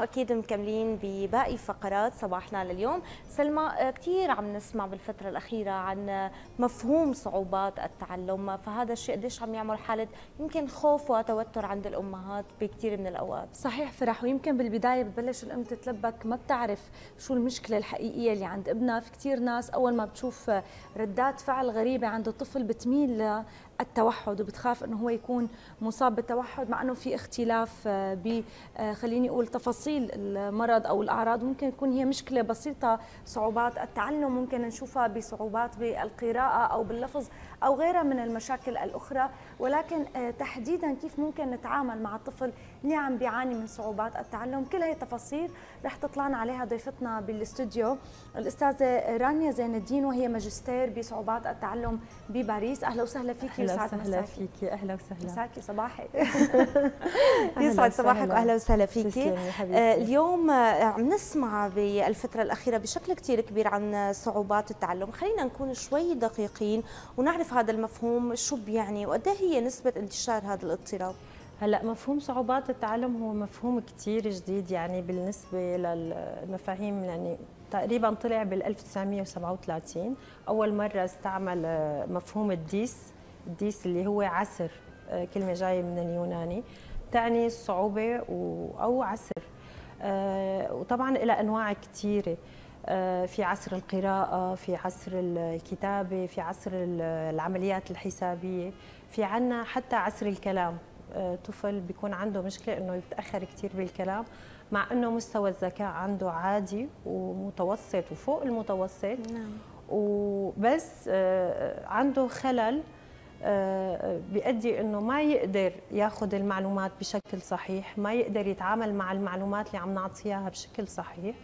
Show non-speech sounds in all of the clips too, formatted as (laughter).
أكيد مكملين بباقي فقرات صباحنا لليوم. سلمى كثير عم نسمع بالفترة الأخيرة عن مفهوم صعوبات التعلم. فهذا الشيء قديش عم يعمل حالة يمكن خوف وتوتر عند الأمهات بكثير من الأوقات. صحيح فرح. ويمكن بالبداية ببلش الأم تتلبك. ما بتعرف شو المشكلة الحقيقية اللي عند ابنها. في كثير ناس أول ما بتشوف ردات فعل غريبة عند الطفل بتميل التوحد وبتخاف إنه هو يكون مصاب بالتوحد مع إنه في اختلاف ب خليني أقول تفاصيل المرض أو الأعراض. ممكن تكون هي مشكلة بسيطة صعوبات التعلم ممكن نشوفها بصعوبات بالقراءة أو باللفظ أو غيرها من المشاكل الأخرى. ولكن تحديدا كيف ممكن نتعامل مع الطفل اللي عم بيعاني من صعوبات التعلم. كل هي التفاصيل رح تطلعنا عليها ضيفتنا بالاستوديو الأستاذة رانيا زين الدين وهي ماجستير بصعوبات التعلم بباريس. أهلا وسهلا فيكي أهلا وسهلا فيكي. أهلا وسهلا. مساكي صباحك (laughs) يسعد صباحك واهلا وسهلا فيكي. اليوم عم نسمع بالفترة الأخيرة بشكل كثير كبير عن صعوبات التعلم. خلينا نكون شوي دقيقين ونعرف هذا المفهوم شو بيعني وقد هي نسبة انتشار هذا الاضطراب؟ هلأ مفهوم صعوبات التعلم هو مفهوم كثير جديد يعني بالنسبة للمفاهيم يعني تقريبا طلع بال 1937 أول مرة استعمل مفهوم الـ dys الـ dys اللي هو عسر كلمة جاية من اليوناني تعني الصعوبه أو عسر وطبعا لها أنواع كثيره في عسر القراءة في عسر الكتابة في عسر العمليات الحسابية في عنا حتى عسر الكلام. طفل بيكون عنده مشكلة إنه يتأخر كثير بالكلام مع إنه مستوى الذكاء عنده عادي ومتوسط وفوق المتوسط. نعم. وبس عنده خلل بيؤدي إنه ما يقدر ياخذ المعلومات بشكل صحيح ما يقدر يتعامل مع المعلومات اللي عم نعطيها بشكل صحيح.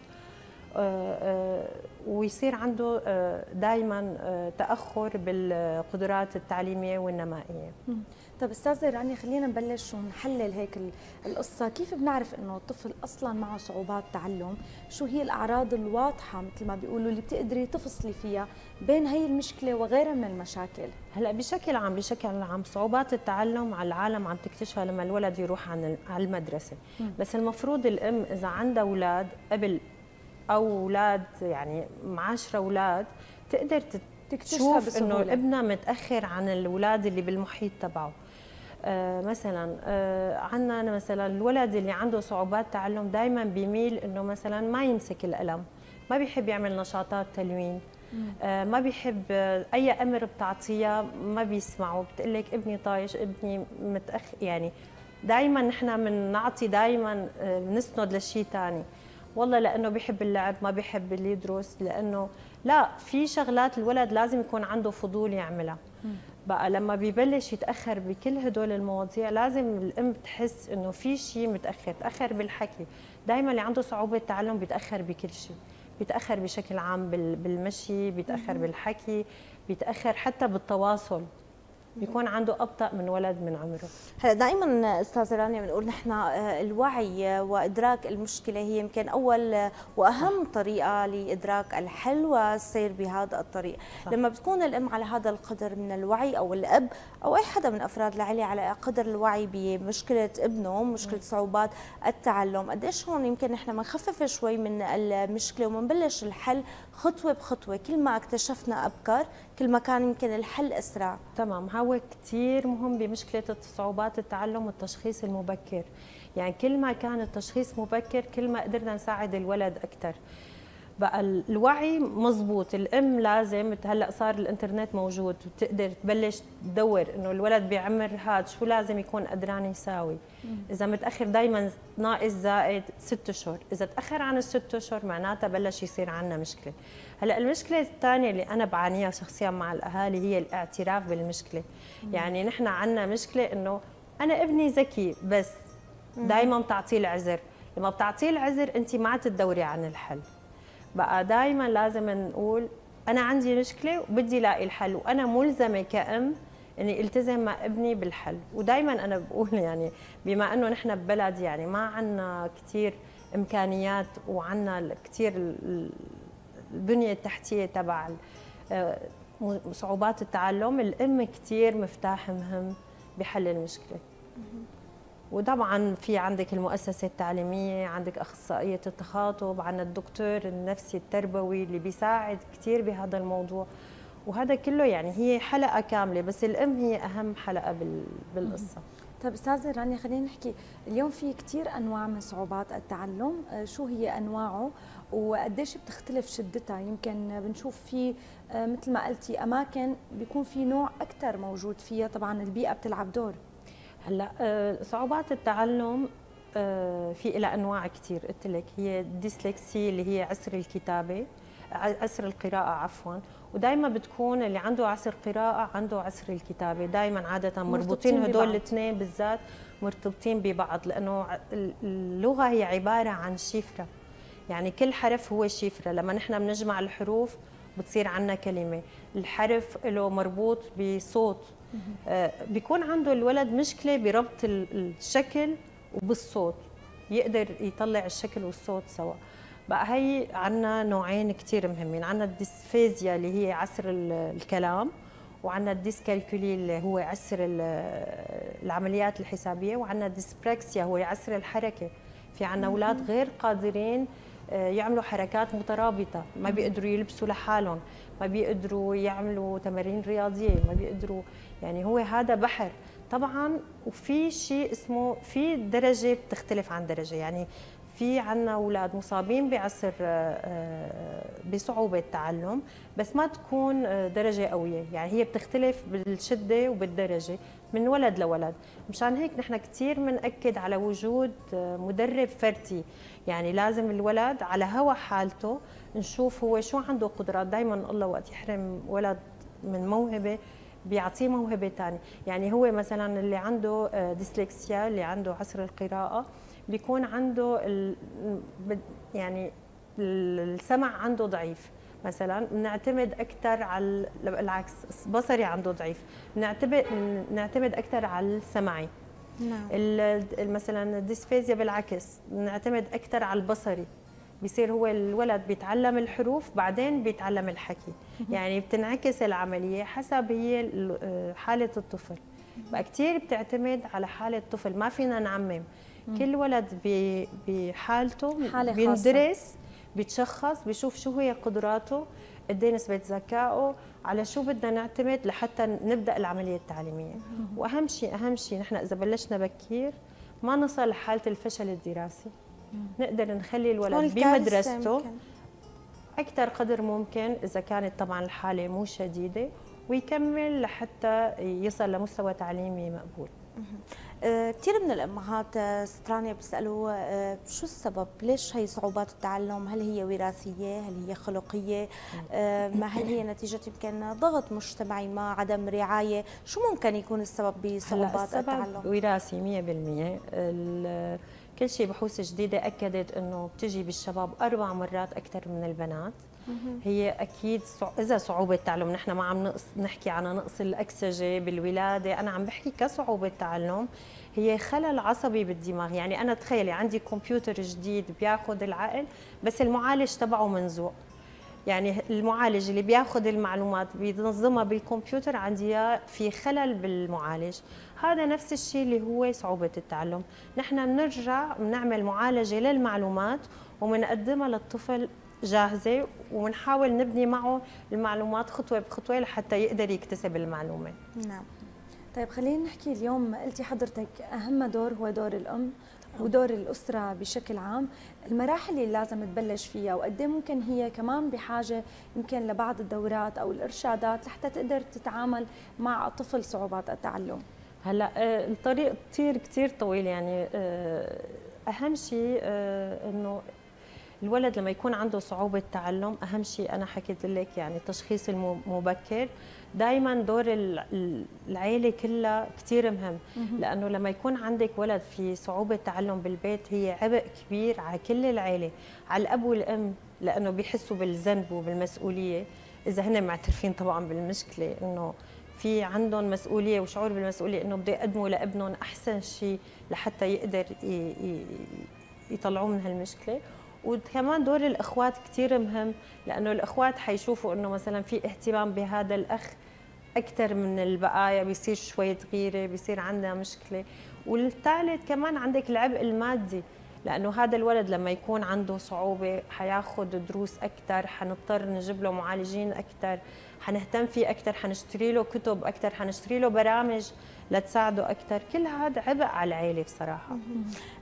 ويصير عنده دائما تأخر بالقدرات التعليمية والنمائية. طب أستاذة رانيا خلينا نبلش ونحلل هيك القصة. كيف بنعرف إنه الطفل أصلا معه صعوبات تعلم؟ شو هي الأعراض الواضحة مثل ما بيقولوا اللي بتقدري تفصلي فيها بين هي المشكلة وغيرها من المشاكل؟ هلأ بشكل عام بشكل عام صعوبات التعلم على العالم عم تكتشفها لما الولد يروح عن على المدرسة. م. بس المفروض الأم إذا عندها أولاد قبل أولاد يعني معاشرة أولاد تقدر تكتشف إنه ابنها متأخر عن الأولاد اللي بالمحيط تبعه. آه مثلا آه عندنا مثلا الولد اللي عنده صعوبات تعلم دائما بيميل إنه مثلا ما يمسك القلم ما بيحب يعمل نشاطات تلوين. آه ما بيحب أي أمر بتعطيه ما بيسمعه بتقول لك ابني طايش ابني متاخر يعني دائما نحن بنعطي دائما بنسند لشيء ثاني والله لأنه بيحب اللعب ما بيحب اللي يدرس لأنه لا في شغلات الولد لازم يكون عنده فضول يعملها. بقى لما بيبلش يتأخر بكل هدول المواضيع لازم الأم تحس إنه في شيء متأخر تأخر بالحكي. دائما اللي عنده صعوبة تعلم بيتأخر بكل شيء. بيتأخر بشكل عام بالمشي بيتأخر بالحكي بيتأخر حتى بالتواصل. بيكون عنده أبطأ من ولد من عمره. هلا دائما استاذه رانيا بنقول نحن الوعي وإدراك المشكلة هي يمكن أول وأهم طريقة لإدراك الحل والسير بهذا الطريق. صح. لما بتكون الأم على هذا القدر من الوعي أو الأب أو أي حدا من أفراد العائله على قدر الوعي بمشكلة ابنه مشكلة صعوبات التعلم قديش هون يمكن نحن بنخفف شوي من المشكلة وبنبلش الحل خطوة بخطوة. كل ما اكتشفنا ابكر كل ما كان يمكن الحل أسرع. تمام. هو كثير مهم بمشكلة صعوبات التعلم والتشخيص المبكر. يعني كل ما كان التشخيص مبكر كل ما قدرنا نساعد الولد أكثر بقى الوعي مزبوط الام لازم هلأ صار الانترنت موجود وتقدر تبلش تدور إنه الولد بعمر هذا شو لازم يكون قدران يساوي. إذا متأخر دائما ناقص زائد ست أشهر. إذا تأخر عن الست أشهر معناتها بلش يصير عندنا مشكلة. هلأ المشكلة الثانية اللي أنا بعانيها شخصيا مع الأهالي هي الاعتراف بالمشكلة. يعني نحن عندنا مشكلة إنه أنا ابني ذكي بس دائما بتعطيه العذر. لما بتعطيه العذر انت ما تدوري عن الحل. بقى دائما لازم نقول أنا عندي مشكلة وبدي الاقي الحل وأنا ملزمة كأم إني التزم مع ابني بالحل. ودائما أنا بقول (laughs) يعني بما إنه نحن ببلد يعني ما عندنا كثير إمكانيات وعندنا كثير البنية التحتية تبع صعوبات التعلم الأم كثير مفتاح مهم بحل المشكلة. وطبعا في عندك المؤسسة التعليمية عندك أخصائية التخاطب عندنا الدكتور النفسي التربوي اللي بيساعد كثير بهذا الموضوع. وهذا كله يعني هي حلقة كاملة بس الأم هي أهم حلقة بالقصة. طيب أستاذة رانيا خلينا نحكي. اليوم في كثير أنواع من صعوبات التعلم. آه، شو هي أنواعه؟ وقديش بتختلف شدتها؟ يمكن بنشوف في آه، مثل ما قلتي أماكن بيكون في نوع أكثر موجود فيها. طبعا البيئة بتلعب دور. هلأ آه، صعوبات التعلم في لها أنواع كثير قلت لك هي الديسلكسي اللي هي عسر الكتابة عسر القراءة عفوا. ودائما بتكون اللي عنده عسر قراءة عنده عسر الكتابة. دائما عادة مربوطين هدول الاثنين بالذات مرتبطين ببعض لأنه اللغة هي عبارة عن شفرة. يعني كل حرف هو شفرة. لما نحن بنجمع الحروف بتصير عنا كلمة. الحرف له مربوط بصوت. آه بيكون عنده الولد مشكلة بربط الشكل وبالصوت. يقدر يطلع الشكل والصوت سوا. بقى هي عندنا نوعين كثير مهمين. عندنا ال dysphasia اللي هي عسر الكلام وعندنا ال dyscalculie اللي هو عسر العمليات الحسابية وعندنا الديسبراكسيا هو عسر الحركة. في عندنا أولاد غير قادرين يعملوا حركات مترابطة. ما بيقدروا يلبسوا لحالهم ما بيقدروا يعملوا تمارين رياضية ما بيقدروا يعني هو هذا بحر. طبعا وفي شيء اسمه في درجة بتختلف عن درجة. يعني في عنا أولاد مصابين بعسر آه، آه، بصعوبة تعلم بس ما تكون آه، درجة قوية. يعني هي بتختلف بالشدة وبالدرجة من ولد لولد. مشان هيك نحن كثير بنأكد على وجود مدرب فردي. يعني لازم الولد على هوا حالته نشوف هو شو عنده قدرات. دائما الله وقت يحرم ولد من موهبة بيعطيه موهبة ثانية يعني هو مثلا اللي عنده ديسلكسيا اللي عنده عسر القراءة بيكون عنده ال... يعني السمع عنده ضعيف. مثلا بنعتمد أكثر على العكس بصري عنده ضعيف. بنعتمد نعتمد أكثر على السمعي نعم. مثلا الديسفيزيا بالعكس بنعتمد أكثر على البصري. بيصير هو الولد بيتعلم الحروف بعدين بيتعلم الحكي. يعني بتنعكس العملية حسب هي حالة الطفل. بقى كثير بتعتمد على حالة الطفل. ما فينا نعمم. كل ولد بحالته بيندرس بيتشخص بيشوف شو هي قدراته قد إيه نسبة ذكائه على شو بدنا نعتمد لحتى نبدأ العملية التعليمية. وأهم شيء أهم شيء نحن إذا بلشنا بكير ما نصل لحالة الفشل الدراسي. نقدر نخلي الولد بمدرسته. أكثر قدر ممكن إذا كانت طبعا الحالة مو شديدة ويكمل لحتى يصل لمستوى تعليمي مقبول. كثير من الأمهات آه، سترانيا بيسألوا آه، شو السبب؟ ليش هي صعوبات التعلم؟ هل هي وراثية؟ هل هي خلقية؟ ما هل هي نتيجة يمكن ضغط مجتمعي ما عدم رعاية؟ شو ممكن يكون السبب بصعوبات التعلم؟ وراثي 100% كل شيء بحوث جديدة أكدت إنه بتجي بالشباب أربع مرات أكثر من البنات. هي أكيد إذا صعوبة تعلم نحن ما عم نقص نحكي عن نقص الأكسجة بالولادة أنا عم بحكي كصعوبة تعلم. هي خلل عصبي بالدماغ. يعني أنا تخيلي عندي كمبيوتر جديد بياخذ العقل بس المعالج تبعه منزوع يعني المعالج اللي بياخذ المعلومات بينظمها بالكمبيوتر عندي في خلل بالمعالج. هذا نفس الشيء اللي هو صعوبة التعلم. نحن بنرجع بنعمل معالجة للمعلومات وبنقدمها للطفل جاهزة ونحاول نبني معه المعلومات خطوة بخطوة لحتى يقدر يكتسب المعلومة. نعم. طيب خلينا نحكي اليوم قلتي حضرتك أهم دور هو دور الأم. ودور الأسرة بشكل عام. المراحل اللي لازم تبلش فيها وقد إيه ممكن هي كمان بحاجة يمكن لبعض الدورات أو الإرشادات لحتى تقدر تتعامل مع طفل صعوبات التعلم؟ هلأ آه، الطريق كثير كثير طويل يعني آه، أهم شيء آه، إنه الولد لما يكون عنده صعوبة تعلم أهم شيء أنا حكيت لك يعني التشخيص المبكر دائما دور العائلة كلها كثير مهم. لأنه لما يكون عندك ولد في صعوبة تعلم بالبيت هي عبء كبير على كل العائلة على الأب والأم لأنه بيحسوا بالذنب وبالمسؤولية. إذا هن معترفين طبعا بالمشكلة إنه في عندهم مسؤولية وشعور بالمسؤولية إنه بده يقدموا لابنهم أحسن شيء لحتى يقدر يطلعوه من هالمشكلة. وكمان دور الإخوات كثير مهم لأنه الإخوات حيشوفوا إنه مثلا في اهتمام بهذا الأخ أكثر من البقايا بيصير شوية غيره بيصير عندنا مشكلة. والثالث كمان عندك العبء المادي لأنه هذا الولد لما يكون عنده صعوبة حياخذ دروس أكثر حنضطر نجيب له معالجين أكثر حنهتم فيه أكثر حنشتري له كتب أكثر حنشتري له برامج. لتساعده أكثر كل هذا عبء على العائله بصراحة.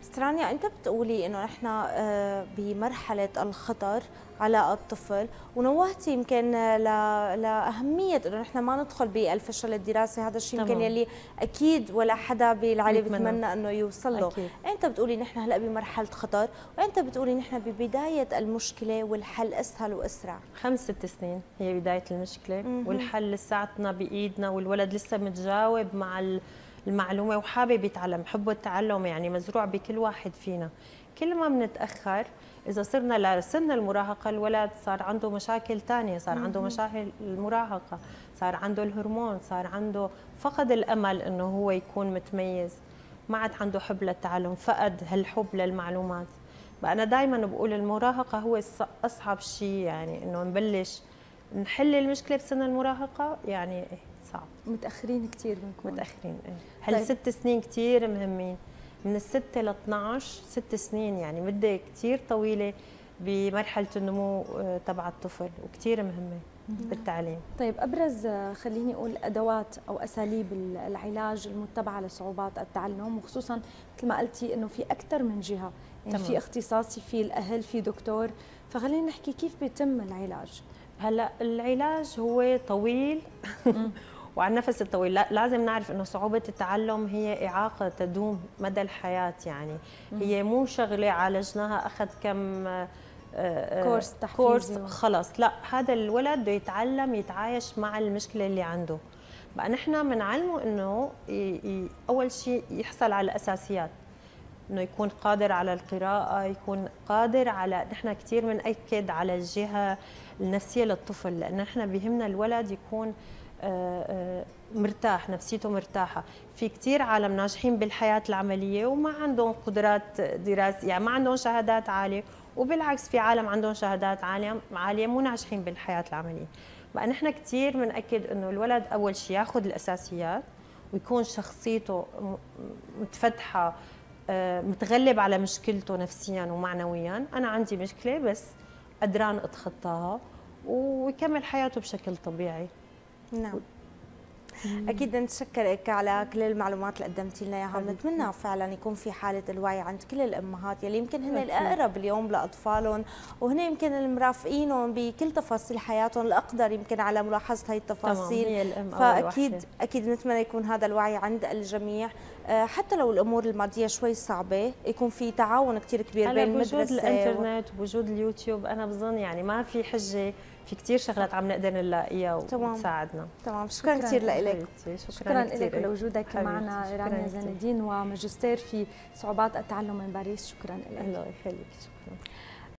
استرانيا أنت بتقولي إنه نحن آه، بمرحلة الخطر على الطفل ونوهتي يمكن لأهمية إنه نحن ما ندخل بالفشل الدراسي. هذا الشيء يمكن يلي أكيد ولا حدا بالعائله بيتمنى إنه يوصل له أكيد. أنت بتقولي نحن هلأ بمرحلة خطر وأنت بتقولي نحن ببداية المشكلة والحل أسهل وأسرع. خمس ست سنين هي بداية المشكلة. والحل لساتنا بإيدنا والولد لسه متجاوب مع المعلومة وحابب يتعلم حبه التعلم يعني مزروع بكل واحد فينا. كل ما بنتاخر إذا صرنا لسن المراهقة الولد صار عنده مشاكل ثانية صار عنده مشاكل المراهقة صار عنده الهرمون صار عنده فقد الأمل إنه هو يكون متميز. ما عاد عنده حب للتعلم فقد هالحب للمعلومات. أنا دائما بقول المراهقة هو أصعب شيء يعني إنه نبلش نحل المشكلة بسن المراهقة يعني صعب. متأخرين كثير بنكون. متأخرين إيه. هالست طيب. سنين كثير مهمين؟ من الستة ل 12 ست سنين يعني مدة كثير طويلة بمرحلة النمو آه، تبع الطفل وكثير مهمة بالتعليم. طيب أبرز آه، خليني أقول أدوات أو أساليب العلاج المتبعة لصعوبات التعلم وخصوصا مثل ما قلتي أنه في أكثر من جهة. يعني تمام. في اختصاصي في الأهل في دكتور. فخلينا نحكي كيف بيتم العلاج؟ هلأ العلاج هو طويل. (laughs) وعلى النفس الطويل. لازم نعرف إنه صعوبة التعلم هي إعاقة تدوم مدى الحياة يعني. هي مو شغلة عالجناها أخذ كم آه، آه، كورس تحفيزي كورس خلص لا هذا الولد بده يتعلم يتعايش مع المشكلة اللي عنده. بقى نحن بنعلمه إنه أول شيء يحصل على الأساسيات. إنه يكون قادر على القراءة يكون قادر على نحن كثير بناكد على الجهة النفسية للطفل لأنه نحن بهمنا الولد يكون آه، مرتاح نفسيته مرتاحة. في كثير عالم ناجحين بالحياة العملية وما عندهم قدرات دراسية يعني ما عندهم شهادات عالية وبالعكس في عالم عندهم شهادات عالية عالية مو ناجحين بالحياة العملية. بقى نحن كثير بنأكد إنه الولد أول شيء ياخذ الأساسيات ويكون شخصيته متفتحة آه، متغلب على مشكلته نفسيا ومعنويا. أنا عندي مشكلة بس قدران أتخطاها ويكمل حياته بشكل طبيعي. نعم. أكيد نتشكرك على كل المعلومات اللي قدمتي لنا اياها بنتمنى فعلا يكون في حالة الوعي عند كل الأمهات يلي يمكن هن الأقرب اليوم لأطفالهم وهن يمكن المرافقينهم بكل تفاصيل حياتهم الأقدر يمكن على ملاحظة هي التفاصيل فأكيد أكيد نتمنى يكون هذا الوعي عند الجميع. آه، حتى لو الأمور المادية شوي صعبة يكون في تعاون كثير كبير بين المدرسة بوجود الإنترنت وبوجود اليوتيوب أنا بظن يعني ما في حجة في كثير شغلات عم نقدر نلاقيها وتساعدنا. تمام. شكرا كثير لك شكرا, لك لوجودك معنا رانيا زين الدين وماجستير في صعوبات التعلم من باريس. شكرا لك الله يخليك. شكرا.